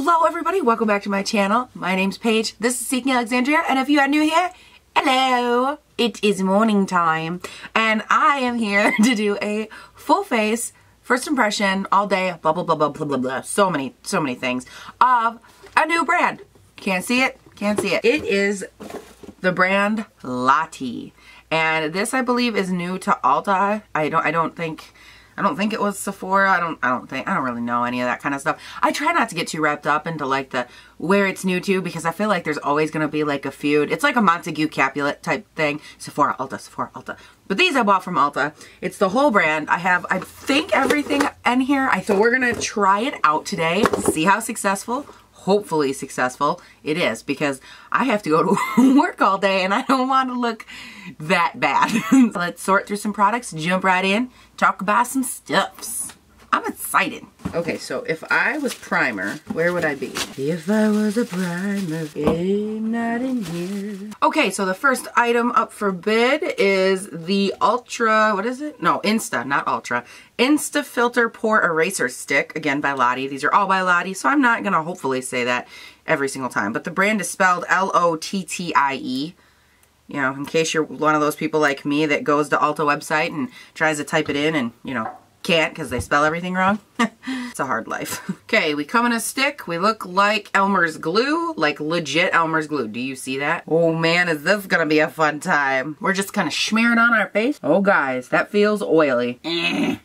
Hello everybody, welcome back to my channel. My name's Paige, this is Seeking Alexandria, and if you are new here, hello! It is morning time, and I am here to do a full face, first impression, all day, blah blah blah blah blah blah blah, so many, so many things, of a new brand. Can't see it? Can't see it. It is the brand Lottie. And this I believe is new to Ulta. I don't I don't think I don't think it was Sephora. I don't I don't think I don't really know any of that kind of stuff. I try not to get too wrapped up into like the where it's new to because I feel like there's always gonna be like a feud. It's like a Montague Capulet type thing. Sephora, Ulta, Sephora, Ulta. But these I bought from Ulta. It's the whole brand. I have I think everything in here. I so we're gonna try it out today, see how successful hopefully successful it is because I have to go to work all day and I don't want to look that bad. Let's sort through some products, jump right in, talk about some stuffs. I'm excited. Okay, so if I was primer, where would I be? If I was a primer, not in here. Okay, so the first item up for bid is the Ultra, what is it? No, Insta, not Ultra. Insta Filter Pore Eraser Stick, again by Lottie. These are all by Lottie, so I'm not gonna hopefully say that every single time. But the brand is spelled L-O-T-T-I-E you know, in case you're one of those people like me that goes to Ulta website and tries to type it in and, you know, can't because they spell everything wrong. it's a hard life. okay, we come in a stick. We look like Elmer's glue, like legit Elmer's glue. Do you see that? Oh man, is this gonna be a fun time. We're just kind of smearing on our face. Oh guys, that feels oily. Eh.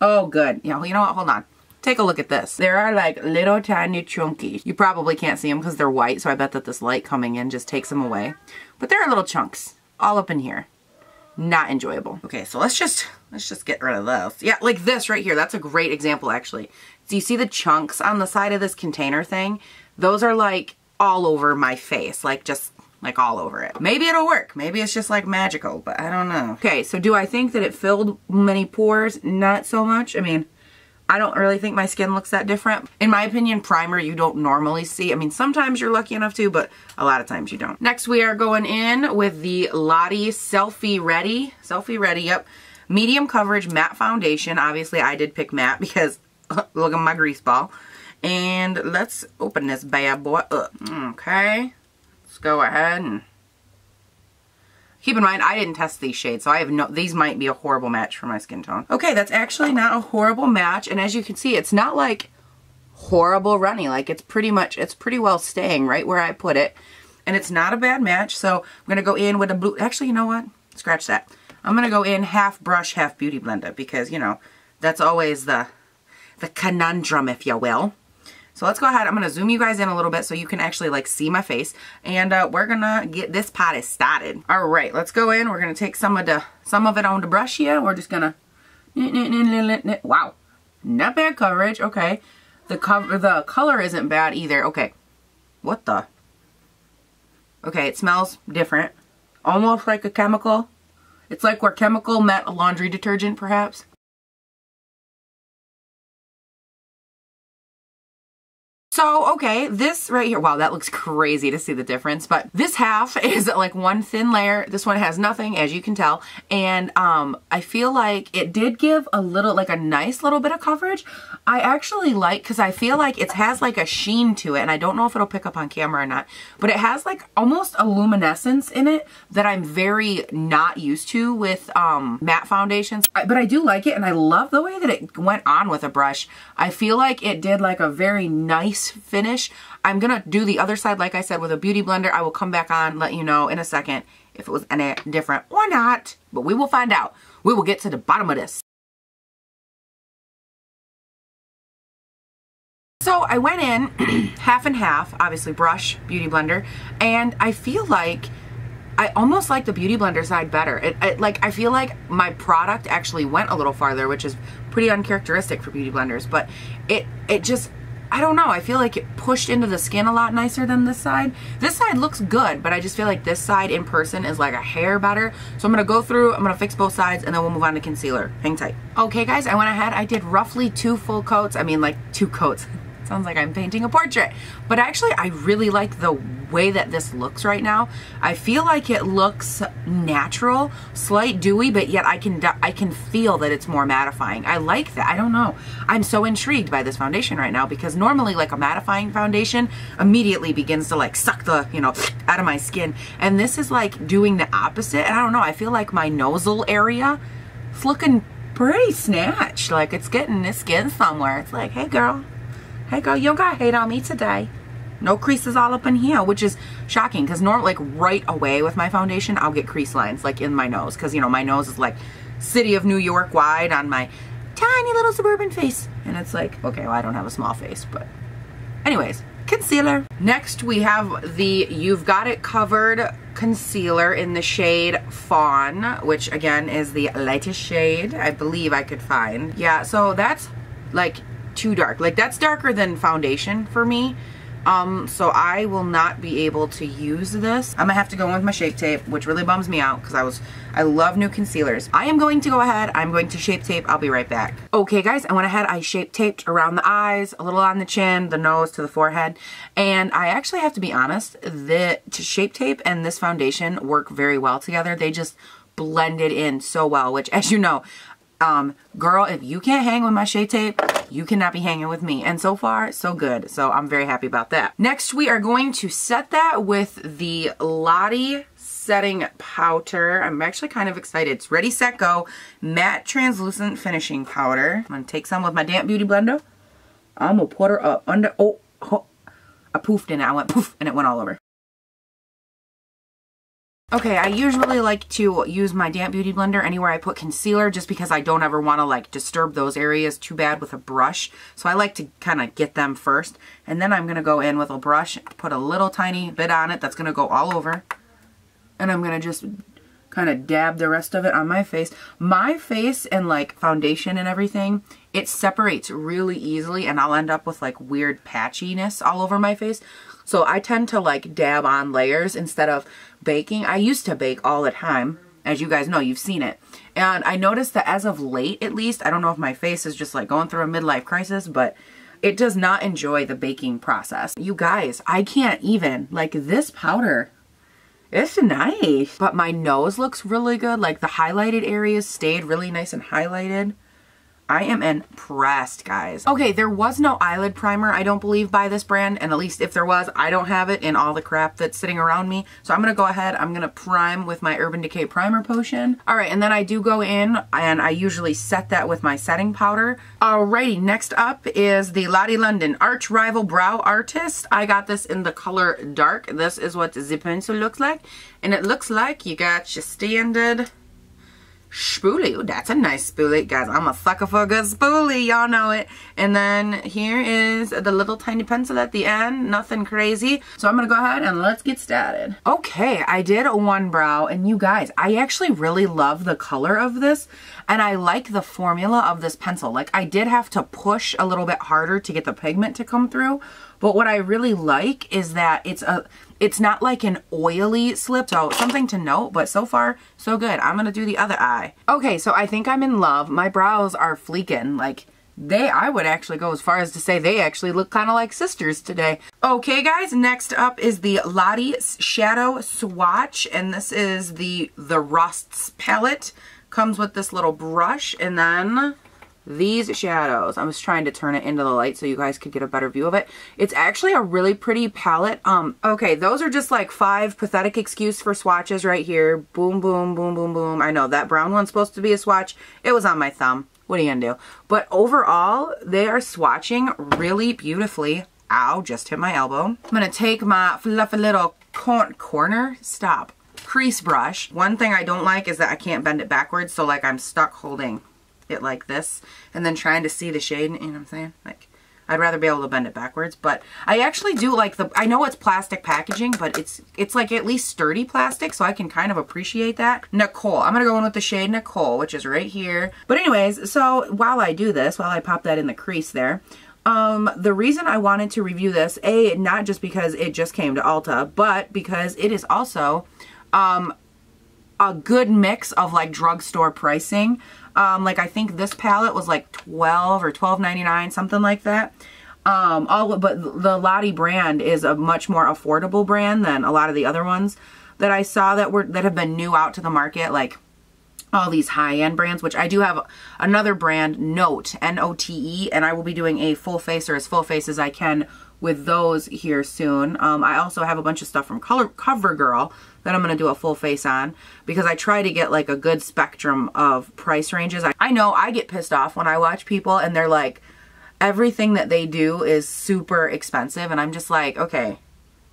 Oh good. Yeah, well, you know what? Hold on. Take a look at this. There are like little tiny chunkies. You probably can't see them because they're white, so I bet that this light coming in just takes them away. But there are little chunks all up in here not enjoyable. Okay, so let's just, let's just get rid of this. Yeah, like this right here. That's a great example, actually. Do you see the chunks on the side of this container thing? Those are like all over my face, like just like all over it. Maybe it'll work. Maybe it's just like magical, but I don't know. Okay, so do I think that it filled many pores? Not so much. I mean, I don't really think my skin looks that different. In my opinion, primer you don't normally see. I mean, sometimes you're lucky enough to, but a lot of times you don't. Next, we are going in with the Lottie Selfie Ready. Selfie Ready, yep. Medium coverage matte foundation. Obviously, I did pick matte because look at my grease ball. And let's open this bad boy up. Okay. Let's go ahead and Keep in mind, I didn't test these shades, so I have no, these might be a horrible match for my skin tone. Okay, that's actually not a horrible match, and as you can see, it's not like horrible runny. Like, it's pretty much, it's pretty well staying right where I put it, and it's not a bad match, so I'm going to go in with a blue, actually, you know what? Scratch that. I'm going to go in half brush, half beauty blender, because, you know, that's always the, the conundrum, if you will. So let's go ahead. I'm going to zoom you guys in a little bit so you can actually like see my face. And uh, we're going to get this potty started. All right, let's go in. We're going to take some of the some of it on the brush here. We're just going to... Wow. Not bad coverage. Okay. The cover, the color isn't bad either. Okay. What the? Okay, it smells different. Almost like a chemical. It's like where chemical met a laundry detergent, perhaps. So, okay, this right here, wow, that looks crazy to see the difference, but this half is like one thin layer. This one has nothing, as you can tell, and um, I feel like it did give a little, like a nice little bit of coverage. I actually like, because I feel like it has like a sheen to it, and I don't know if it'll pick up on camera or not, but it has like almost a luminescence in it that I'm very not used to with um, matte foundations. But I do like it, and I love the way that it went on with a brush. I feel like it did like a very nice finish. I'm going to do the other side, like I said, with a beauty blender. I will come back on, let you know in a second if it was any different or not. But we will find out. We will get to the bottom of this. So I went in half and half, obviously brush, beauty blender, and I feel like I almost like the beauty blender side better. It, it, like I feel like my product actually went a little farther, which is pretty uncharacteristic for beauty blenders, but it it just I don't know. I feel like it pushed into the skin a lot nicer than this side. This side looks good, but I just feel like this side in person is like a hair better. So I'm going to go through, I'm going to fix both sides, and then we'll move on to concealer. Hang tight. Okay, guys, I went ahead. I did roughly two full coats. I mean, like two coats. Sounds like I'm painting a portrait. But actually, I really like the way that this looks right now. I feel like it looks natural, slight dewy, but yet I can I can feel that it's more mattifying. I like that. I don't know. I'm so intrigued by this foundation right now because normally like a mattifying foundation immediately begins to like suck the, you know, out of my skin. And this is like doing the opposite. And I don't know, I feel like my nozzle area is looking pretty snatched. Like it's getting its skin somewhere. It's like, hey girl, hey girl, you don't gotta hate on me today. No creases all up in here, which is shocking because normally, like right away with my foundation, I'll get crease lines like in my nose because you know my nose is like city of New York wide on my tiny little suburban face, and it's like okay, well I don't have a small face, but anyways, concealer. Next we have the You've Got It Covered concealer in the shade Fawn, which again is the lightest shade I believe I could find. Yeah, so that's like too dark. Like that's darker than foundation for me. Um, so I will not be able to use this. I'm gonna have to go in with my Shape Tape, which really bums me out because I was, I love new concealers. I am going to go ahead, I'm going to Shape Tape, I'll be right back. Okay guys, I went ahead, I Shape Taped around the eyes, a little on the chin, the nose to the forehead, and I actually have to be honest, the Shape Tape and this foundation work very well together. They just blended in so well, which as you know, um, girl, if you can't hang with my Shape Tape, you cannot be hanging with me. And so far, so good. So I'm very happy about that. Next, we are going to set that with the Lottie setting powder. I'm actually kind of excited. It's Ready, Set, Go Matte Translucent Finishing Powder. I'm going to take some with my damp beauty blender. I'm going to put her up under, oh, oh, I poofed in it. I went poof and it went all over. Okay, I usually like to use my damp beauty blender anywhere I put concealer just because I don't ever want to like disturb those areas too bad with a brush. So I like to kind of get them first. And then I'm going to go in with a brush, put a little tiny bit on it that's going to go all over. And I'm going to just kind of dab the rest of it on my face. My face and like foundation and everything, it separates really easily and I'll end up with like weird patchiness all over my face. So I tend to like dab on layers instead of baking. I used to bake all the time. As you guys know, you've seen it. And I noticed that as of late, at least, I don't know if my face is just like going through a midlife crisis, but it does not enjoy the baking process. You guys, I can't even. Like this powder, it's nice. But my nose looks really good. Like the highlighted areas stayed really nice and highlighted. I am impressed, guys. Okay, there was no eyelid primer, I don't believe, by this brand. And at least if there was, I don't have it in all the crap that's sitting around me. So I'm going to go ahead, I'm going to prime with my Urban Decay Primer Potion. All right, and then I do go in and I usually set that with my setting powder. Alrighty, next up is the Lottie London Arch Rival Brow Artist. I got this in the color dark. This is what the pencil looks like. And it looks like you got your standard spoolie. Ooh, that's a nice spoolie. Guys, I'm a sucker for a good spoolie. Y'all know it. And then here is the little tiny pencil at the end. Nothing crazy. So I'm going to go ahead and let's get started. Okay, I did one brow. And you guys, I actually really love the color of this. And I like the formula of this pencil. Like, I did have to push a little bit harder to get the pigment to come through. But what I really like is that it's a it's not like an oily slip, so something to note, but so far, so good. I'm gonna do the other eye. Okay, so I think I'm in love. My brows are fleeking, like, they, I would actually go as far as to say they actually look kind of like sisters today. Okay guys, next up is the Lottie Shadow Swatch, and this is the, the Rusts palette. Comes with this little brush, and then these shadows. I was trying to turn it into the light so you guys could get a better view of it. It's actually a really pretty palette. Um, okay, those are just like five pathetic excuse for swatches right here. Boom, boom, boom, boom, boom. I know that brown one's supposed to be a swatch. It was on my thumb. What are you gonna do? But overall, they are swatching really beautifully. Ow, just hit my elbow. I'm gonna take my fluffy little cor corner, stop, crease brush. One thing I don't like is that I can't bend it backwards, so like I'm stuck holding it like this and then trying to see the shade, you know what I'm saying? Like, I'd rather be able to bend it backwards, but I actually do like the, I know it's plastic packaging, but it's it's like at least sturdy plastic, so I can kind of appreciate that. Nicole, I'm to go in with the shade Nicole, which is right here. But anyways, so while I do this, while I pop that in the crease there, um, the reason I wanted to review this, A, not just because it just came to Ulta, but because it is also, um, a good mix of like drugstore pricing. Um, like I think this palette was like 12 or 12.99, something like that. Um, all but the Lottie brand is a much more affordable brand than a lot of the other ones that I saw that were that have been new out to the market, like all these high-end brands, which I do have another brand, Note, N-O-T-E, and I will be doing a full face or as full face as I can with those here soon. Um, I also have a bunch of stuff from Color CoverGirl that I'm going to do a full face on because I try to get like a good spectrum of price ranges. I, I know I get pissed off when I watch people and they're like, everything that they do is super expensive and I'm just like, okay,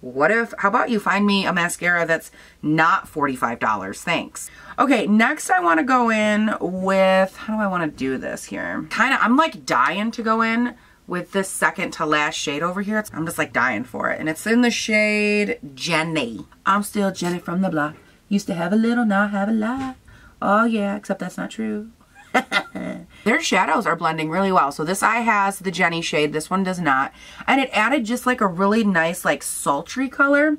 what if, how about you find me a mascara that's not $45? Thanks. Okay, next I want to go in with, how do I want to do this here? Kind of, I'm like dying to go in with this second to last shade over here. I'm just like dying for it. And it's in the shade Jenny. I'm still Jenny from the block. Used to have a little, now have a lot. Oh yeah, except that's not true. Their shadows are blending really well. So this eye has the Jenny shade. This one does not. And it added just like a really nice like sultry color.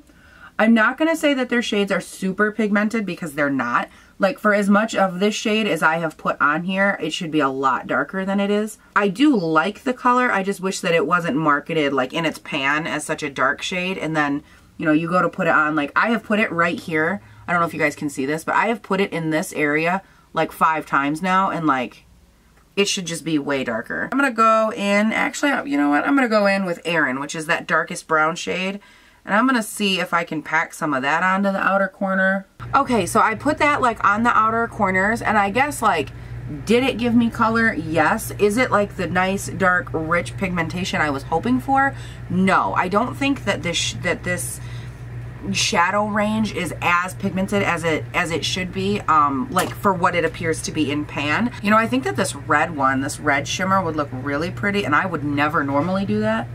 I'm not going to say that their shades are super pigmented because they're not. Like for as much of this shade as I have put on here, it should be a lot darker than it is. I do like the color. I just wish that it wasn't marketed like in its pan as such a dark shade. And then, you know, you go to put it on like I have put it right here. I don't know if you guys can see this, but I have put it in this area like five times now and like it should just be way darker. I'm gonna go in, actually, you know what? I'm gonna go in with Erin, which is that darkest brown shade. And I'm gonna see if I can pack some of that onto the outer corner. Okay, so I put that like on the outer corners and I guess like, did it give me color? Yes. Is it like the nice, dark, rich pigmentation I was hoping for? No, I don't think that this, that this shadow range is as pigmented as it as it should be um like for what it appears to be in pan you know i think that this red one this red shimmer would look really pretty and i would never normally do that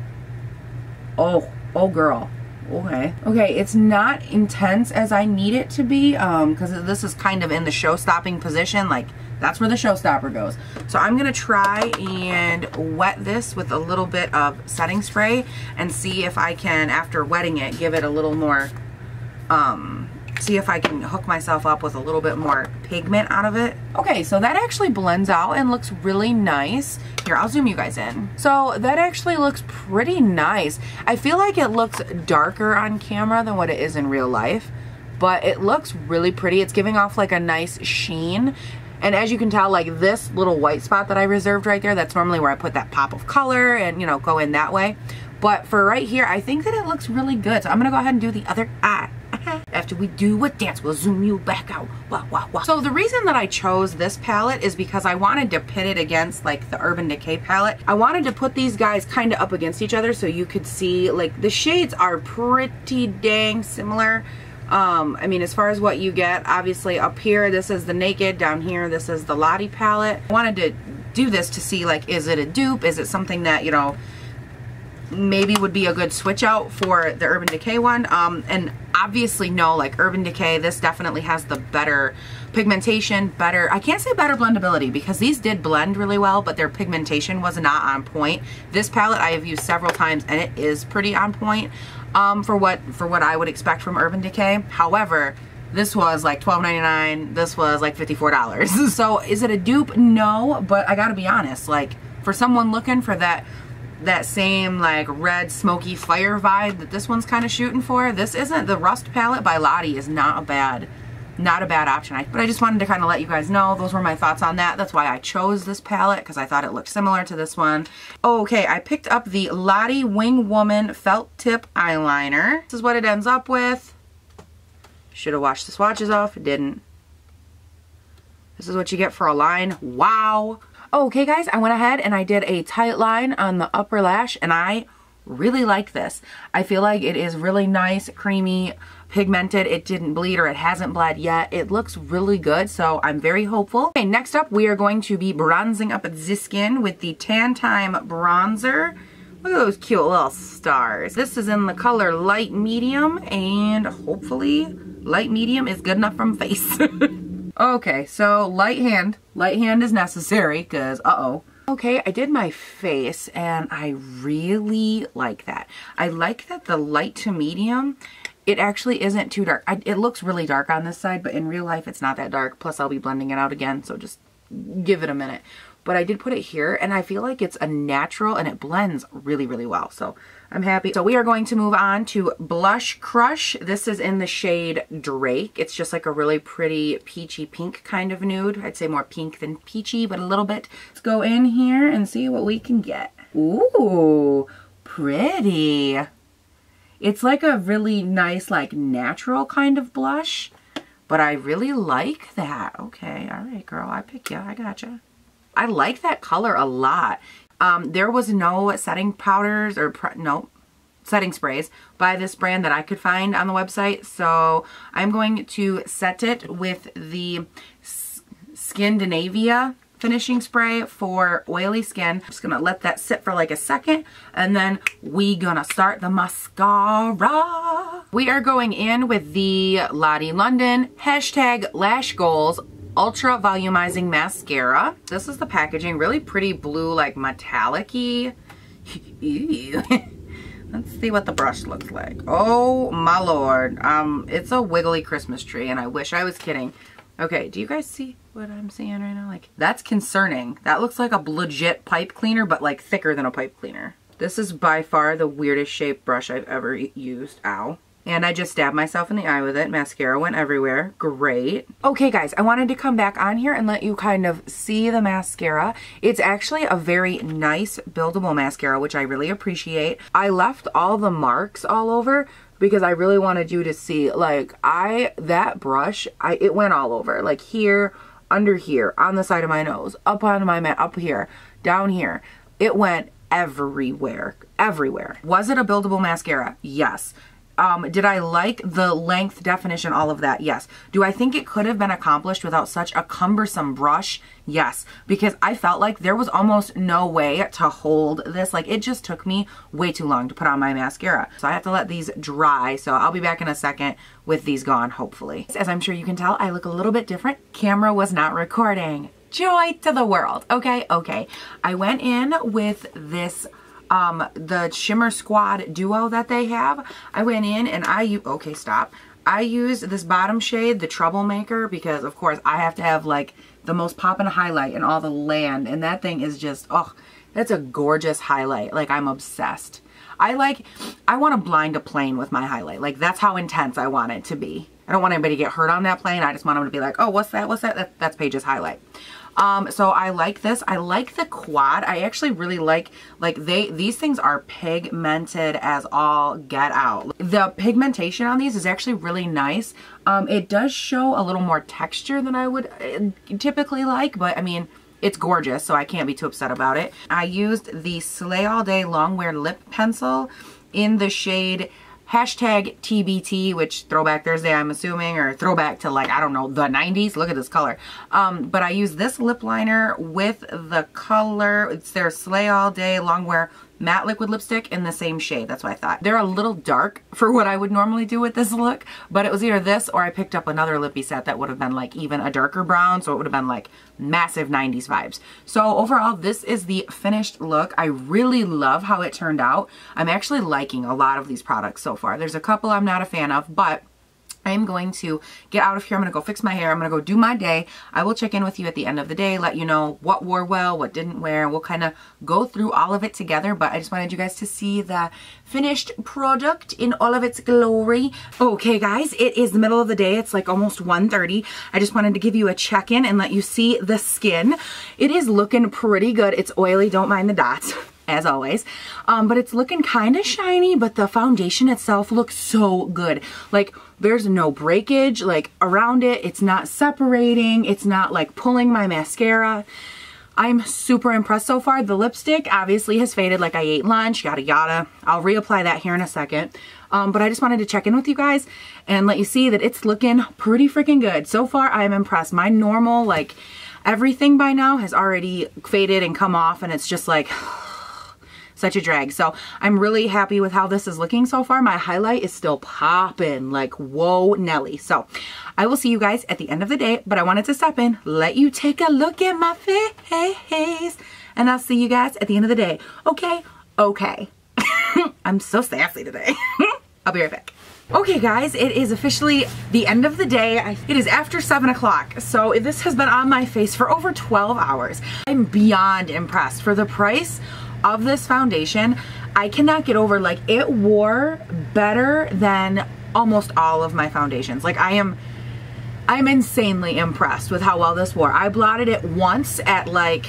oh oh girl okay okay it's not intense as i need it to be um because this is kind of in the show stopping position like that's where the showstopper goes. So I'm to try and wet this with a little bit of setting spray and see if I can, after wetting it, give it a little more, um, see if I can hook myself up with a little bit more pigment out of it. Okay, so that actually blends out and looks really nice. Here, I'll zoom you guys in. So that actually looks pretty nice. I feel like it looks darker on camera than what it is in real life but it looks really pretty. It's giving off like a nice sheen and as you can tell, like this little white spot that I reserved right there, that's normally where I put that pop of color and, you know, go in that way. But for right here, I think that it looks really good. So I'm to go ahead and do the other eye. After we do a dance, we'll zoom you back out. Wah, wah, wah. So the reason that I chose this palette is because I wanted to pit it against like the Urban Decay palette. I wanted to put these guys kind of up against each other so you could see like the shades are pretty dang similar. Um, I mean, as far as what you get, obviously up here, this is the Naked. Down here, this is the Lottie palette. I wanted to do this to see, like, is it a dupe? Is it something that, you know, maybe would be a good switch out for the Urban Decay one. Um, and obviously no, like Urban Decay, this definitely has the better pigmentation, better, I can't say better blendability because these did blend really well, but their pigmentation was not on point. This palette I have used several times and it is pretty on point um, for what for what I would expect from Urban Decay. However, this was like $12.99. This was like $54. so is it a dupe? No, but I gotta be honest, like for someone looking for that that same like red smoky fire vibe that this one's kind of shooting for, this isn't, the Rust palette by Lottie is not a bad not a bad option. I, but I just wanted to kind of let you guys know those were my thoughts on that. That's why I chose this palette because I thought it looked similar to this one. Okay, I picked up the Lottie Wing Woman Felt Tip Eyeliner. This is what it ends up with. Should have washed the swatches off. Didn't. This is what you get for a line. Wow. Okay guys, I went ahead and I did a tight line on the upper lash and I really like this. I feel like it is really nice, creamy, pigmented. It didn't bleed or it hasn't bled yet. It looks really good, so I'm very hopeful. Okay, next up, we are going to be bronzing up the skin with the Tan Time Bronzer. Look at those cute little stars. This is in the color light medium, and hopefully light medium is good enough from face. okay, so light hand. Light hand is necessary, because uh-oh. Okay, I did my face and I really like that. I like that the light to medium it actually isn't too dark. I, it looks really dark on this side, but in real life it's not that dark. Plus I'll be blending it out again, so just give it a minute. But I did put it here and I feel like it's a natural and it blends really, really well. So I'm happy. So we are going to move on to Blush Crush. This is in the shade Drake. It's just like a really pretty peachy pink kind of nude. I'd say more pink than peachy, but a little bit. Let's go in here and see what we can get. Ooh, pretty. It's like a really nice, like natural kind of blush, but I really like that. Okay, all right, girl, I pick you. I gotcha. I like that color a lot. Um, there was no setting powders or no setting sprays by this brand that I could find on the website. So I'm going to set it with the Skindinavia finishing spray for oily skin. I'm just gonna let that sit for like a second and then we gonna start the mascara. We are going in with the Lottie London hashtag lash goals Ultra Volumizing Mascara. This is the packaging, really pretty blue, like metallic-y. Let's see what the brush looks like. Oh my lord. Um, it's a wiggly Christmas tree and I wish I was kidding. Okay, do you guys see what I'm seeing right now? Like, that's concerning. That looks like a legit pipe cleaner, but like thicker than a pipe cleaner. This is by far the weirdest shaped brush I've ever used. Ow. And I just stabbed myself in the eye with it. Mascara went everywhere. Great. Okay, guys, I wanted to come back on here and let you kind of see the mascara. It's actually a very nice buildable mascara, which I really appreciate. I left all the marks all over because I really wanted you to see, like, I, that brush, I it went all over. Like here, under here, on the side of my nose, up on my, up here, down here. It went everywhere, everywhere. Was it a buildable mascara? Yes. Um, did I like the length, definition, all of that? Yes. Do I think it could have been accomplished without such a cumbersome brush? Yes. Because I felt like there was almost no way to hold this. Like it just took me way too long to put on my mascara. So I have to let these dry. So I'll be back in a second with these gone, hopefully. As I'm sure you can tell, I look a little bit different. Camera was not recording. Joy to the world. Okay, okay. I went in with this um, the Shimmer Squad Duo that they have. I went in and I, okay, stop. I used this bottom shade, the Troublemaker, because of course I have to have like the most poppin' highlight in all the land. And that thing is just, oh, that's a gorgeous highlight. Like I'm obsessed. I like, I want to blind a plane with my highlight. Like that's how intense I want it to be. I don't want anybody to get hurt on that plane. I just want them to be like, oh, what's that? What's that? that that's Paige's highlight. Um, so I like this. I like the quad. I actually really like, like they, these things are pigmented as all get out. The pigmentation on these is actually really nice. Um, it does show a little more texture than I would uh, typically like, but I mean, it's gorgeous, so I can't be too upset about it. I used the Slay All Day Longwear Lip Pencil in the shade hashtag TBT, which throwback Thursday, I'm assuming, or throwback to like, I don't know, the 90s. Look at this color. Um, but I use this lip liner with the color, it's their Slay All Day Longwear matte liquid lipstick in the same shade. That's what I thought. They're a little dark for what I would normally do with this look, but it was either this or I picked up another lippy set that would have been like even a darker brown, so it would have been like massive 90s vibes. So overall, this is the finished look. I really love how it turned out. I'm actually liking a lot of these products so far. There's a couple I'm not a fan of, but I'm going to get out of here. I'm going to go fix my hair. I'm going to go do my day. I will check in with you at the end of the day, let you know what wore well, what didn't wear. We'll kind of go through all of it together, but I just wanted you guys to see the finished product in all of its glory. Okay, guys, it is the middle of the day. It's like almost 1.30. I just wanted to give you a check-in and let you see the skin. It is looking pretty good. It's oily. Don't mind the dots as always. Um, but it's looking kind of shiny, but the foundation itself looks so good. Like, there's no breakage like around it. It's not separating. It's not like pulling my mascara. I'm super impressed so far. The lipstick obviously has faded like I ate lunch, yada yada. I'll reapply that here in a second. Um, but I just wanted to check in with you guys and let you see that it's looking pretty freaking good. So far, I'm impressed. My normal, like, everything by now has already faded and come off and it's just like such a drag. So I'm really happy with how this is looking so far. My highlight is still popping like whoa Nelly. So I will see you guys at the end of the day, but I wanted to stop in, let you take a look at my face, and I'll see you guys at the end of the day. Okay? Okay. I'm so sassy today. I'll be right back. Okay guys, it is officially the end of the day. It is after 7 o'clock, so this has been on my face for over 12 hours. I'm beyond impressed. For the price of this foundation, I cannot get over, like, it wore better than almost all of my foundations. Like, I am... I'm insanely impressed with how well this wore. I blotted it once at like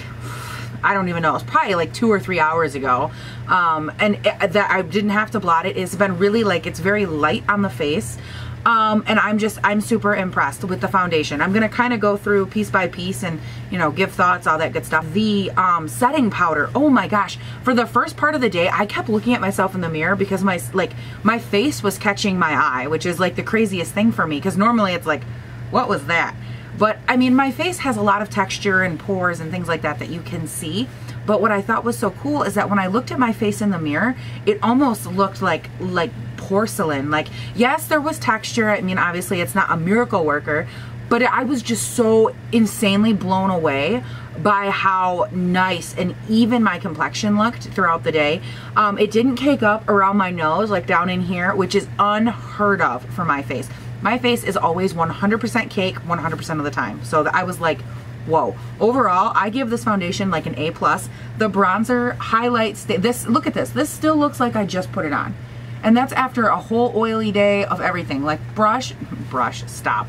I don't even know, it was probably like two or three hours ago. Um, and it, that I didn't have to blot it. It's been really like, it's very light on the face. Um, and I'm just, I'm super impressed with the foundation. I'm gonna kind of go through piece by piece and, you know, give thoughts, all that good stuff. The um, setting powder, oh my gosh. For the first part of the day, I kept looking at myself in the mirror because my, like, my face was catching my eye, which is like the craziest thing for me. Because normally it's like, what was that? But I mean, my face has a lot of texture and pores and things like that that you can see. But what I thought was so cool is that when I looked at my face in the mirror, it almost looked like like porcelain. Like, yes, there was texture. I mean, obviously it's not a miracle worker, but I was just so insanely blown away by how nice and even my complexion looked throughout the day. Um, it didn't cake up around my nose, like down in here, which is unheard of for my face. My face is always 100% cake 100% of the time. So I was like, whoa. Overall, I give this foundation like an A+. plus. The bronzer highlights, this, look at this. This still looks like I just put it on. And that's after a whole oily day of everything. Like brush, brush, stop.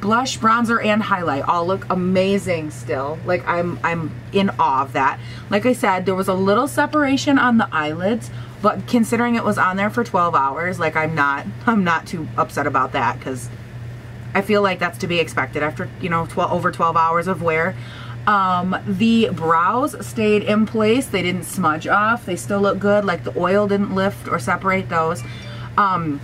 Blush, bronzer, and highlight all look amazing still. Like I'm, I'm in awe of that. Like I said, there was a little separation on the eyelids, but considering it was on there for 12 hours, like I'm not, I'm not too upset about that because I feel like that's to be expected after, you know, 12, over 12 hours of wear. Um, the brows stayed in place. They didn't smudge off. They still look good. Like the oil didn't lift or separate those. Um,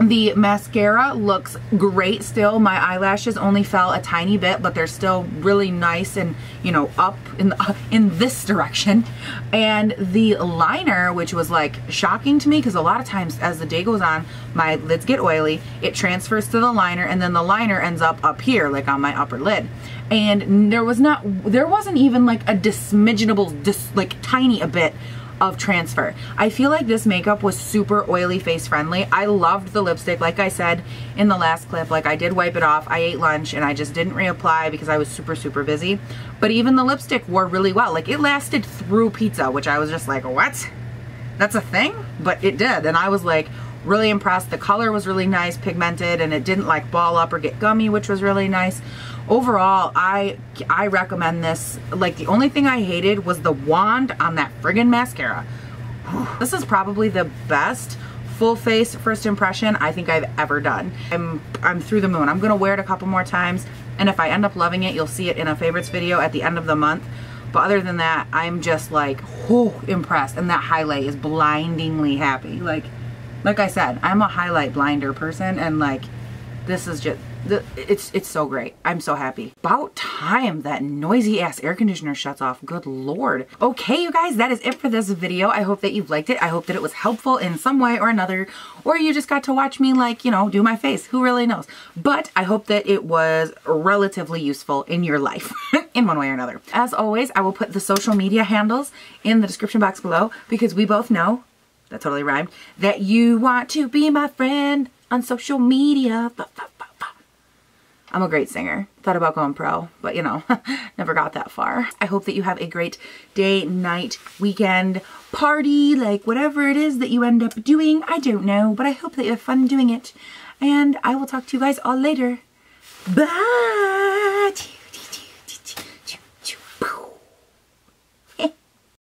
the mascara looks great still. My eyelashes only fell a tiny bit, but they're still really nice and, you know, up in, the, in this direction. And the liner, which was like shocking to me because a lot of times as the day goes on, my lids get oily, it transfers to the liner and then the liner ends up up here, like on my upper lid. And there was not, there wasn't even like a dismiginable, dis, like tiny a bit of transfer. I feel like this makeup was super oily face friendly. I loved the lipstick. Like I said in the last clip, like I did wipe it off. I ate lunch and I just didn't reapply because I was super, super busy. But even the lipstick wore really well. Like it lasted through pizza, which I was just like, what? That's a thing? But it did. And I was like, really impressed. The color was really nice, pigmented, and it didn't like ball up or get gummy, which was really nice. Overall I I recommend this. Like the only thing I hated was the wand on that friggin mascara. This is probably the best full face first impression I think I've ever done. I'm I'm through the moon. I'm gonna wear it a couple more times and if I end up loving it you'll see it in a favorites video at the end of the month. But other than that I'm just like whoo impressed and that highlight is blindingly happy. Like like I said I'm a highlight blinder person and like this is just the, it's it's so great. I'm so happy. About time that noisy ass air conditioner shuts off. Good lord. Okay, you guys, that is it for this video. I hope that you've liked it. I hope that it was helpful in some way or another, or you just got to watch me like, you know, do my face. Who really knows? But I hope that it was relatively useful in your life in one way or another. As always, I will put the social media handles in the description box below because we both know, that totally rhymed, that you want to be my friend on social media. I'm a great singer. Thought about going pro, but you know, never got that far. I hope that you have a great day, night, weekend, party, like whatever it is that you end up doing. I don't know, but I hope that you have fun doing it. And I will talk to you guys all later. Bye!